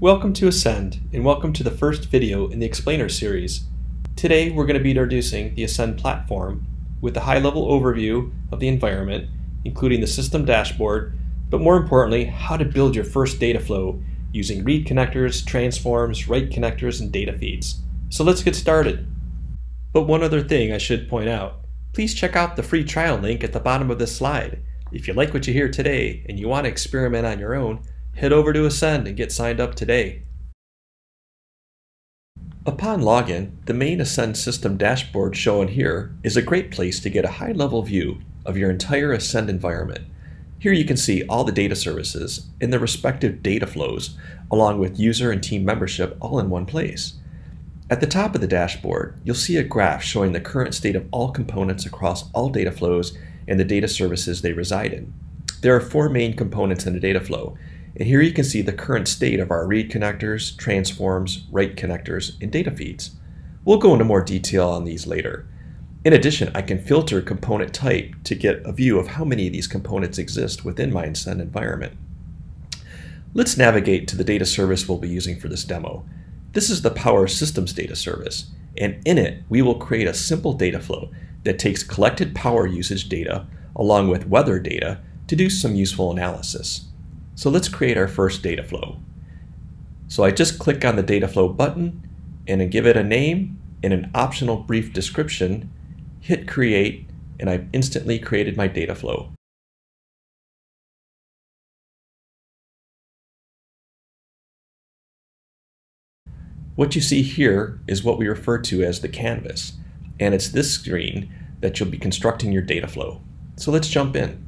Welcome to Ascend, and welcome to the first video in the Explainer series. Today we're going to be introducing the Ascend platform with a high-level overview of the environment, including the system dashboard, but more importantly, how to build your first data flow using read connectors, transforms, write connectors, and data feeds. So let's get started. But one other thing I should point out, please check out the free trial link at the bottom of this slide. If you like what you hear today and you want to experiment on your own, head over to Ascend and get signed up today. Upon login, the main Ascend system dashboard shown here is a great place to get a high-level view of your entire Ascend environment. Here you can see all the data services and their respective data flows, along with user and team membership all in one place. At the top of the dashboard, you'll see a graph showing the current state of all components across all data flows and the data services they reside in. There are four main components in a data flow, and here you can see the current state of our read connectors, transforms, write connectors, and data feeds. We'll go into more detail on these later. In addition, I can filter component type to get a view of how many of these components exist within my Ascend environment. Let's navigate to the data service we'll be using for this demo. This is the Power Systems data service, and in it, we will create a simple data flow that takes collected power usage data along with weather data to do some useful analysis. So let's create our first data flow. So I just click on the data flow button and I give it a name and an optional brief description, hit create, and I've instantly created my data flow. What you see here is what we refer to as the canvas, and it's this screen that you'll be constructing your data flow. So let's jump in.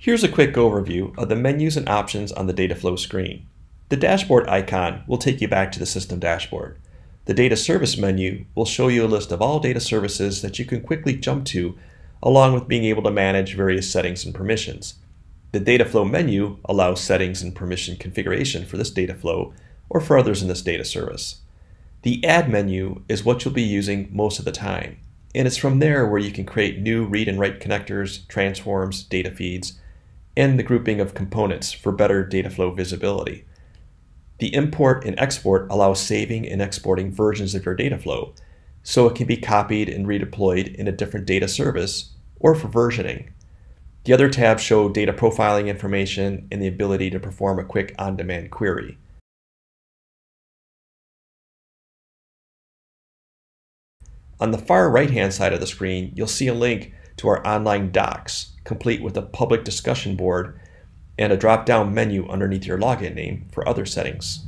Here's a quick overview of the menus and options on the data flow screen. The dashboard icon will take you back to the system dashboard. The data service menu will show you a list of all data services that you can quickly jump to along with being able to manage various settings and permissions. The data flow menu allows settings and permission configuration for this data flow or for others in this data service. The Add menu is what you'll be using most of the time, and it's from there where you can create new read and write connectors, transforms, data feeds, and the grouping of components for better data flow visibility. The import and export allows saving and exporting versions of your data flow, so it can be copied and redeployed in a different data service or for versioning. The other tabs show data profiling information and the ability to perform a quick on-demand query. On the far right-hand side of the screen, you'll see a link to our online docs, complete with a public discussion board and a drop-down menu underneath your login name for other settings.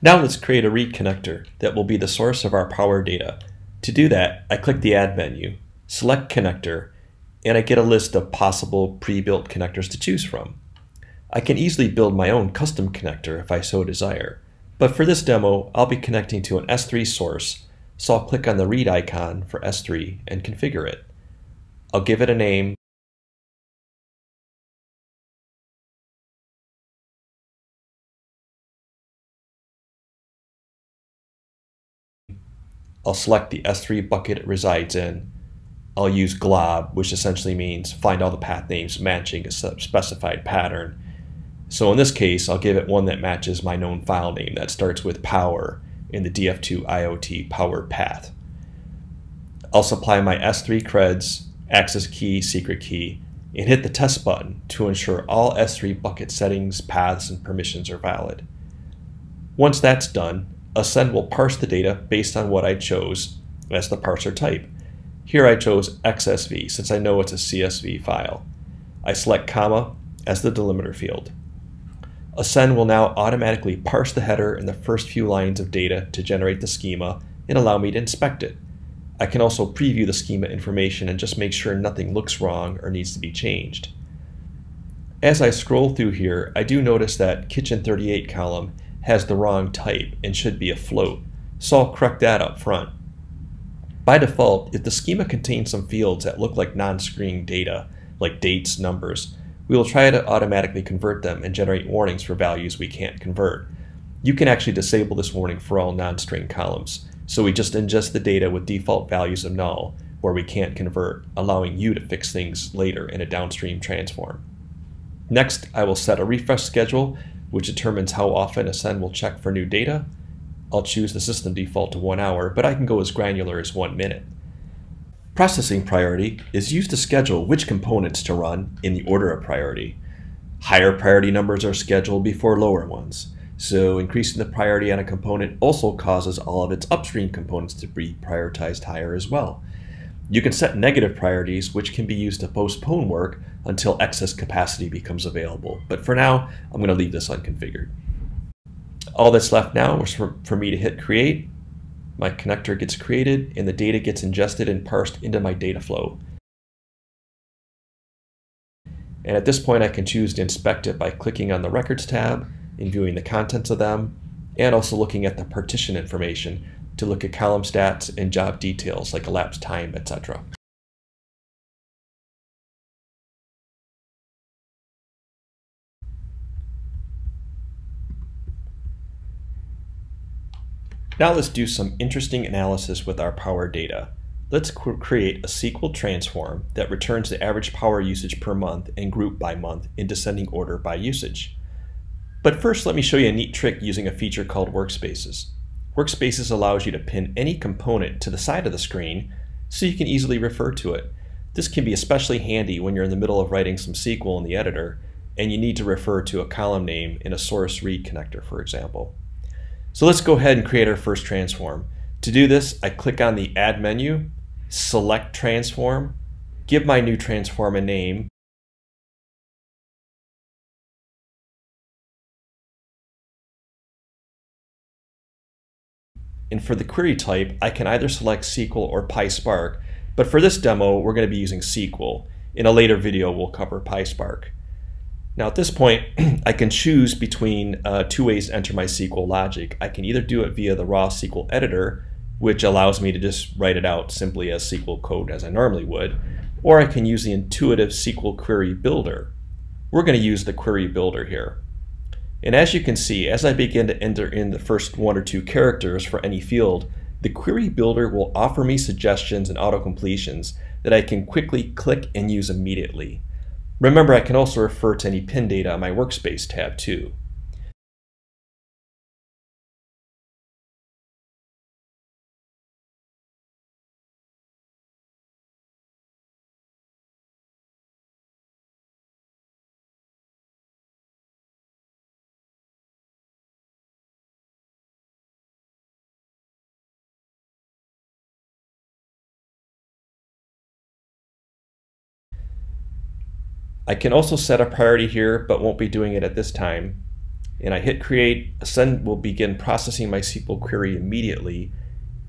Now let's create a read connector that will be the source of our power data. To do that, I click the Add menu, select Connector, and I get a list of possible pre-built connectors to choose from. I can easily build my own custom connector if I so desire, but for this demo, I'll be connecting to an S3 source, so I'll click on the read icon for S3 and configure it. I'll give it a name, I'll select the S3 bucket it resides in. I'll use glob, which essentially means find all the path names matching a specified pattern so in this case, I'll give it one that matches my known file name that starts with power in the df2 IoT power path. I'll supply my S3 creds, access key, secret key, and hit the test button to ensure all S3 bucket settings, paths, and permissions are valid. Once that's done, Ascend will parse the data based on what I chose as the parser type. Here I chose XSV since I know it's a CSV file. I select comma as the delimiter field. Ascend will now automatically parse the header and the first few lines of data to generate the schema and allow me to inspect it. I can also preview the schema information and just make sure nothing looks wrong or needs to be changed. As I scroll through here, I do notice that Kitchen 38 column has the wrong type and should be a float, so I'll correct that up front. By default, if the schema contains some fields that look like non-string data, like dates, numbers, we will try to automatically convert them and generate warnings for values we can't convert. You can actually disable this warning for all non-string columns. So we just ingest the data with default values of null, where we can't convert, allowing you to fix things later in a downstream transform. Next, I will set a refresh schedule, which determines how often Ascend will check for new data. I'll choose the system default to one hour, but I can go as granular as one minute. Processing priority is used to schedule which components to run in the order of priority. Higher priority numbers are scheduled before lower ones. So increasing the priority on a component also causes all of its upstream components to be prioritized higher as well. You can set negative priorities, which can be used to postpone work until excess capacity becomes available. But for now, I'm going to leave this unconfigured. All that's left now is for, for me to hit create. My connector gets created and the data gets ingested and parsed into my data flow. And at this point, I can choose to inspect it by clicking on the Records tab and viewing the contents of them, and also looking at the partition information to look at column stats and job details like elapsed time, etc. Now let's do some interesting analysis with our power data. Let's create a SQL transform that returns the average power usage per month and group by month in descending order by usage. But first, let me show you a neat trick using a feature called Workspaces. Workspaces allows you to pin any component to the side of the screen so you can easily refer to it. This can be especially handy when you're in the middle of writing some SQL in the editor and you need to refer to a column name in a source read connector, for example. So let's go ahead and create our first transform. To do this, I click on the Add menu select transform, give my new transform a name, And for the query type, I can either select SQL or PySpark, but for this demo, we're going to be using SQL. In a later video, we'll cover PySpark. Now at this point, I can choose between uh, two ways to enter my SQL logic. I can either do it via the raw SQL editor, which allows me to just write it out simply as SQL code as I normally would, or I can use the intuitive SQL query builder. We're going to use the query builder here. And as you can see, as I begin to enter in the first one or two characters for any field, the query builder will offer me suggestions and auto-completions that I can quickly click and use immediately. Remember, I can also refer to any pin data on my workspace tab too. I can also set a priority here, but won't be doing it at this time. And I hit create, Ascend will begin processing my SQL query immediately.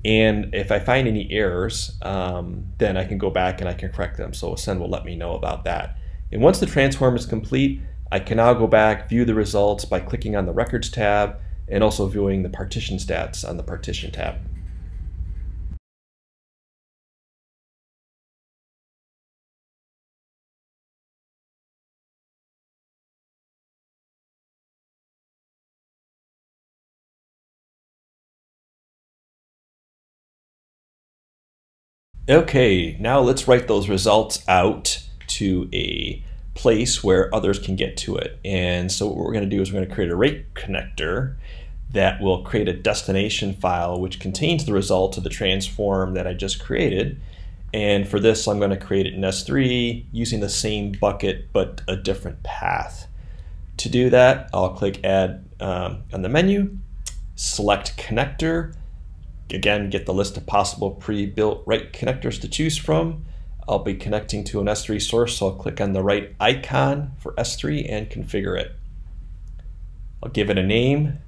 And if I find any errors, um, then I can go back and I can correct them. So Ascend will let me know about that. And once the transform is complete, I can now go back, view the results by clicking on the Records tab, and also viewing the partition stats on the Partition tab. Okay, now let's write those results out to a place where others can get to it. And so what we're going to do is we're going to create a write connector that will create a destination file which contains the result of the transform that I just created. And for this, I'm going to create it in S3 using the same bucket but a different path. To do that, I'll click Add um, on the menu, select Connector, again, get the list of possible pre-built write connectors to choose from. I'll be connecting to an S3 source, so I'll click on the write icon for S3 and configure it. I'll give it a name,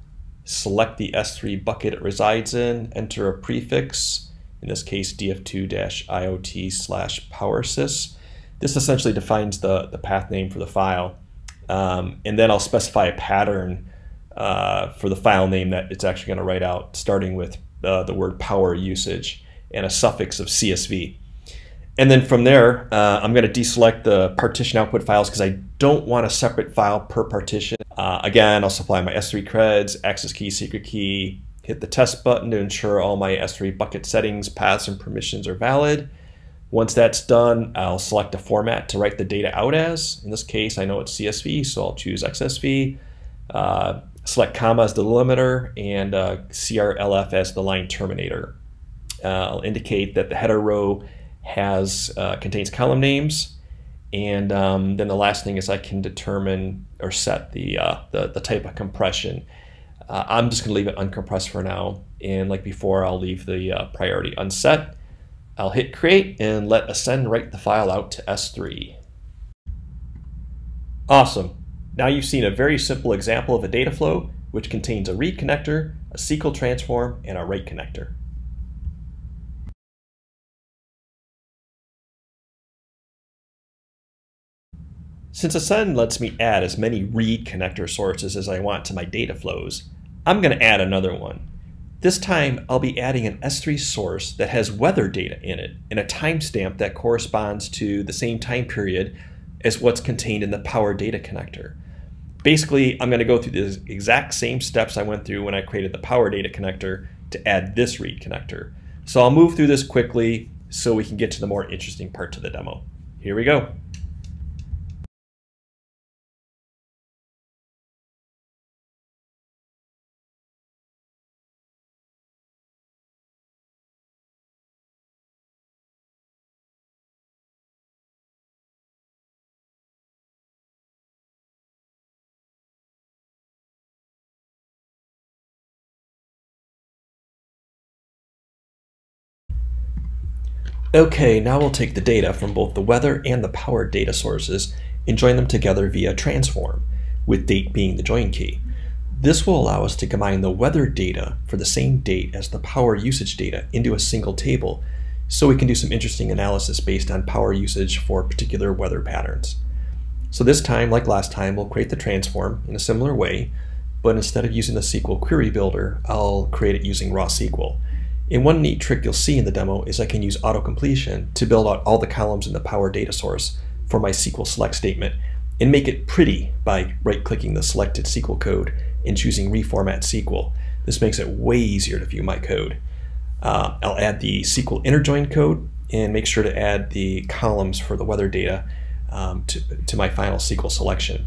select the S3 bucket it resides in, enter a prefix, in this case df2-iot slash powersys. This essentially defines the, the path name for the file. Um, and then I'll specify a pattern uh, for the file name that it's actually going to write out, starting with uh, the word power usage and a suffix of CSV. And then from there, uh, I'm going to deselect the partition output files because I don't want a separate file per partition. Uh, again, I'll supply my S3 creds, access key, secret key, hit the test button to ensure all my S3 bucket settings, paths, and permissions are valid. Once that's done, I'll select a format to write the data out as. In this case, I know it's CSV, so I'll choose XSV. Uh, select comma as the delimiter and uh, CRLF as the line terminator. Uh, I'll indicate that the header row has uh, contains column names, and um, then the last thing is I can determine or set the uh, the, the, type of compression. Uh, I'm just going to leave it uncompressed for now, and like before, I'll leave the uh, priority unset. I'll hit create and let Ascend write the file out to S3. Awesome. Now you've seen a very simple example of a data flow which contains a read connector, a SQL transform, and a write connector. Since Ascend lets me add as many read connector sources as I want to my data flows, I'm going to add another one. This time, I'll be adding an S3 source that has weather data in it and a timestamp that corresponds to the same time period as what's contained in the Power Data connector. Basically, I'm going to go through the exact same steps I went through when I created the Power Data connector to add this read connector. So I'll move through this quickly so we can get to the more interesting part of the demo. Here we go. Okay, now we'll take the data from both the weather and the power data sources and join them together via transform, with date being the join key. This will allow us to combine the weather data for the same date as the power usage data into a single table, so we can do some interesting analysis based on power usage for particular weather patterns. So this time, like last time, we'll create the transform in a similar way, but instead of using the SQL query builder, I'll create it using raw SQL. And one neat trick you'll see in the demo is I can use auto-completion to build out all the columns in the Power Data Source for my SQL select statement and make it pretty by right-clicking the selected SQL code and choosing Reformat SQL. This makes it way easier to view my code. Uh, I'll add the SQL inner join code and make sure to add the columns for the weather data um, to, to my final SQL selection.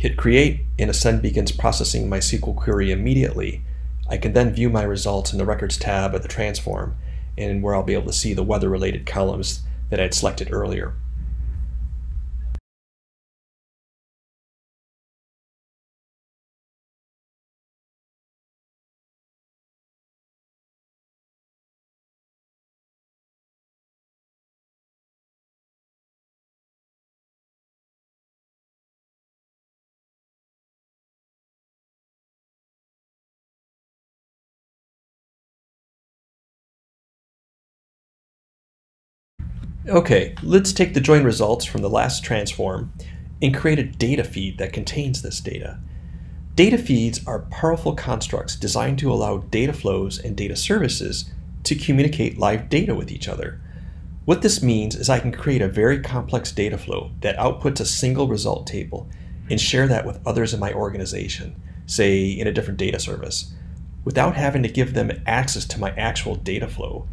Hit create and Ascend begins processing my SQL query immediately. I can then view my results in the records tab of the transform and where I'll be able to see the weather related columns that I had selected earlier. Okay, let's take the join results from the last transform and create a data feed that contains this data. Data feeds are powerful constructs designed to allow data flows and data services to communicate live data with each other. What this means is I can create a very complex data flow that outputs a single result table and share that with others in my organization, say in a different data service, without having to give them access to my actual data flow.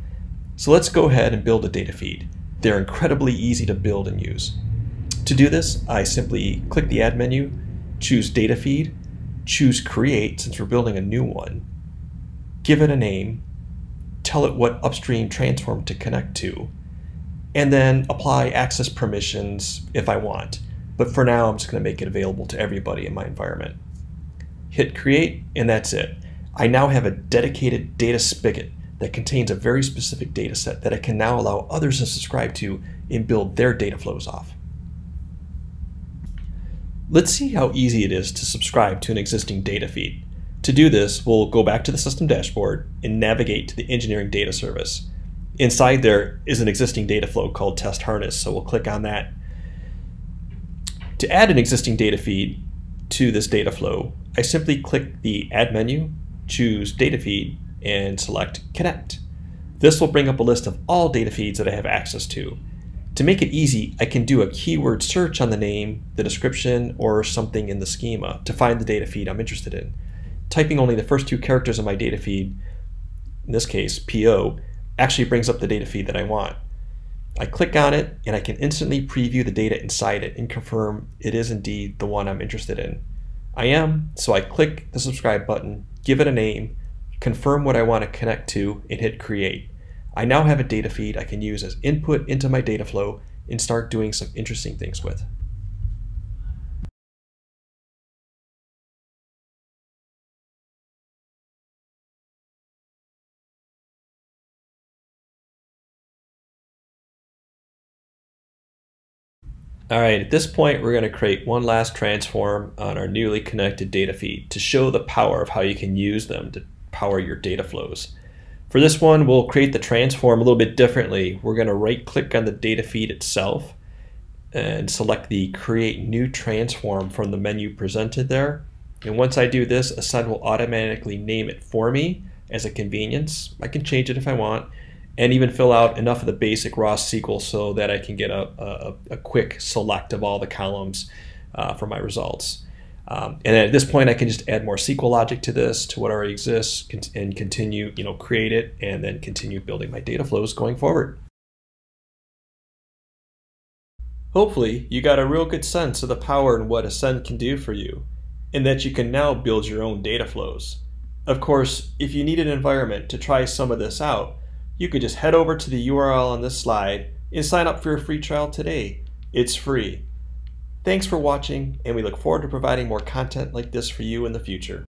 So let's go ahead and build a data feed. They're incredibly easy to build and use. To do this, I simply click the Add menu, choose Data Feed, choose Create since we're building a new one, give it a name, tell it what upstream transform to connect to, and then apply access permissions if I want. But for now, I'm just going to make it available to everybody in my environment. Hit Create, and that's it. I now have a dedicated data spigot that contains a very specific data set that it can now allow others to subscribe to and build their data flows off. Let's see how easy it is to subscribe to an existing data feed. To do this, we'll go back to the system dashboard and navigate to the engineering data service. Inside there is an existing data flow called test harness, so we'll click on that. To add an existing data feed to this data flow, I simply click the Add menu, choose Data Feed, and select Connect. This will bring up a list of all data feeds that I have access to. To make it easy, I can do a keyword search on the name, the description, or something in the schema to find the data feed I'm interested in. Typing only the first two characters of my data feed, in this case PO, actually brings up the data feed that I want. I click on it and I can instantly preview the data inside it and confirm it is indeed the one I'm interested in. I am, so I click the subscribe button, give it a name, confirm what I want to connect to, and hit create. I now have a data feed I can use as input into my data flow and start doing some interesting things with. All right, at this point, we're going to create one last transform on our newly connected data feed to show the power of how you can use them to power your data flows. For this one, we'll create the transform a little bit differently. We're going to right click on the data feed itself and select the create new transform from the menu presented there. And once I do this, Ascend will automatically name it for me as a convenience. I can change it if I want and even fill out enough of the basic raw SQL so that I can get a, a, a quick select of all the columns uh, for my results. Um, and at this point, I can just add more SQL logic to this, to what already exists, and continue, you know, create it, and then continue building my data flows going forward. Hopefully, you got a real good sense of the power and what Ascend can do for you, and that you can now build your own data flows. Of course, if you need an environment to try some of this out, you could just head over to the URL on this slide and sign up for a free trial today. It's free. Thanks for watching, and we look forward to providing more content like this for you in the future.